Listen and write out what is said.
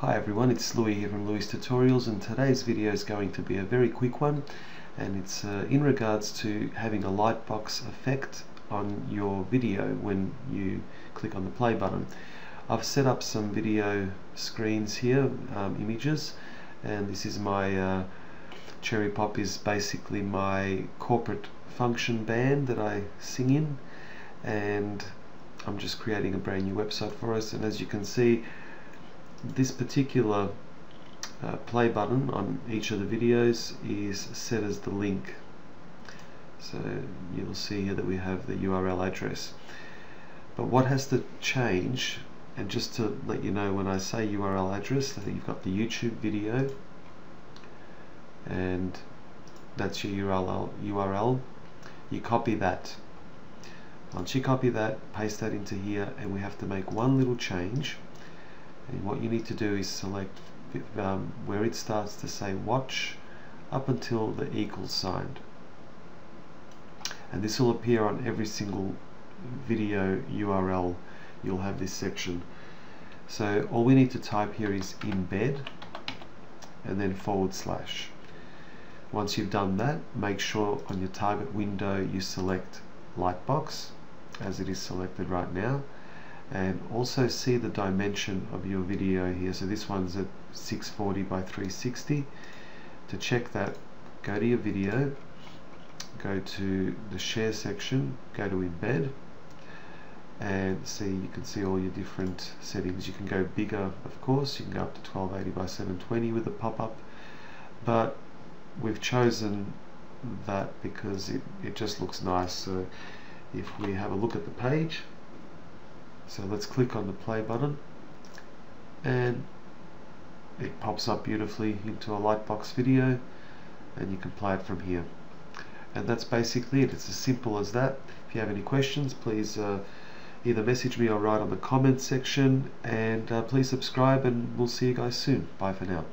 Hi everyone, it's Louie here from Louie's Tutorials and today's video is going to be a very quick one and it's uh, in regards to having a lightbox effect on your video when you click on the play button. I've set up some video screens here, um, images, and this is my uh, Cherry Pop is basically my corporate function band that I sing in and I'm just creating a brand new website for us and as you can see this particular uh, play button on each of the videos is set as the link. So you'll see here that we have the URL address. But what has to change and just to let you know when I say URL address I think you've got the YouTube video and that's your URL, URL you copy that. Once you copy that paste that into here and we have to make one little change and what you need to do is select um, where it starts to say watch up until the equals sign and this will appear on every single video URL you'll have this section. So all we need to type here is embed and then forward slash. Once you've done that make sure on your target window you select lightbox as it is selected right now and also see the dimension of your video here. So this one's at 640 by 360 to check that go to your video go to the share section go to embed and see you can see all your different settings. You can go bigger of course. You can go up to 1280 by 720 with a pop-up. But we've chosen that because it, it just looks nice. So if we have a look at the page so let's click on the play button. And it pops up beautifully into a lightbox video and you can play it from here. And that's basically it. It's as simple as that. If you have any questions please uh, either message me or write on the comments section. And uh, please subscribe and we'll see you guys soon. Bye for now